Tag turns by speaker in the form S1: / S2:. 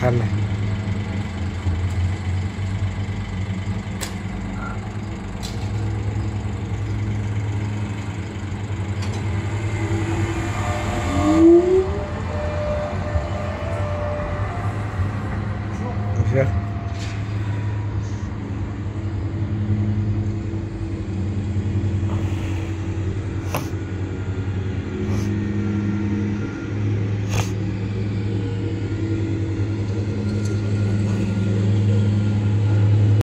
S1: thân này Yeah.